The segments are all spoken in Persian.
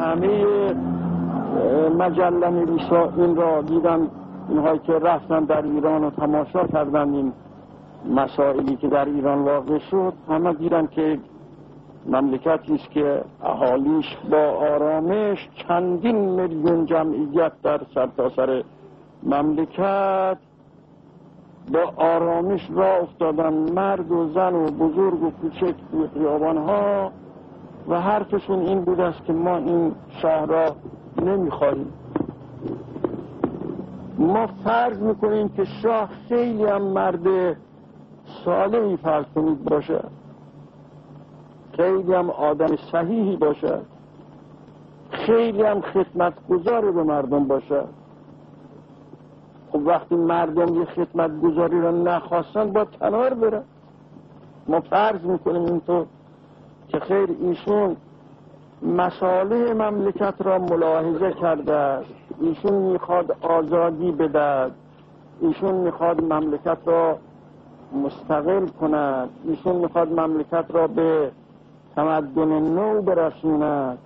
همه مجله نویسا این را دیدن اینهایی که رفتن در ایران و تماشا کردن این مسائلی که در ایران واقع شد همه دیدن که مملکتی است که اهالیش با آرامش چندین میلیون جمعیت در سرتاسر مملکت با آرامش را افتادن. مرد و زن و بزرگ و کوچک توی خیابان ها و حرفشون این بود است که ما این شهر را نمی‌خواهیم. ما فرض می‌کنیم که شاه خیلی هم مرد صالحی فرض کنید باشه. خیلی هم آدم صحیحی باشد خیلی هم خدمت گذار به مردم باشد خب وقتی مردم یه خدمت گذاری را نخواستن با کنار برن ما فرض می‌کنیم اینطور که خیر ایشون مساله مملکت را ملاحظه کرده است ایشون می‌خواد آزادی بدهد. ایشون می‌خواد مملکت را مستقل کند. ایشون می‌خواد مملکت را به تمدن نو برسوند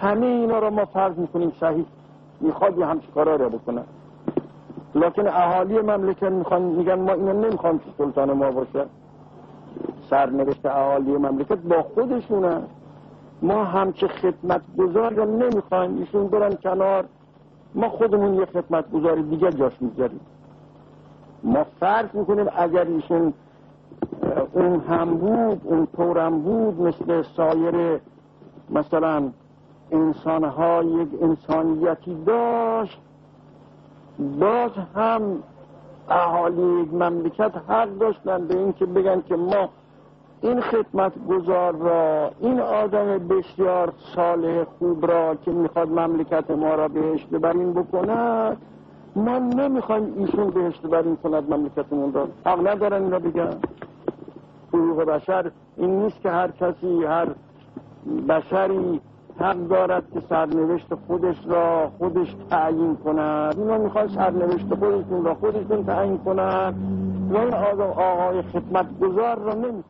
همه اینا را ما فرض می‌کنیم صحیح می‌خواد یه همچه کارا را بکنه. لکن اهالی مملکت می‌خوان میگن ما اینو نمی‌خوام که سلطان ما باشه. سرنوشت اهالی مملکت با خودشونه. ما همچه خدمت گذار را نمی‌خوایم. ایشون برن کنار. ما خودمون یه خدمت گذار دیگه جاش می‌ذاریم ما فرض می‌کنیم اگر ایشون اون هم بود اون طورم بود مثل سایر مثلا انسانها یک انسانیتی داشت باز هم اهالی مملکت حق داشتن به اینکه بگن که ما این خدمت گذار را این آدم بسیار صالح خوب را که می‌خواد مملکت ما را بهشت برین بکند. ما نمی‌خوایم ایشون بهشت برین کند مملکتمون را. حق ندارن این را بگن. حقوق بشر این نیست که هر کسی هر بشری حق دارد که سرنوشت خودش را خودش تعیین کند. اینا می‌خواد سرنوشت خودشون را خودشون تعیین کند و این آقای خدمت گذار را نمی‌خواد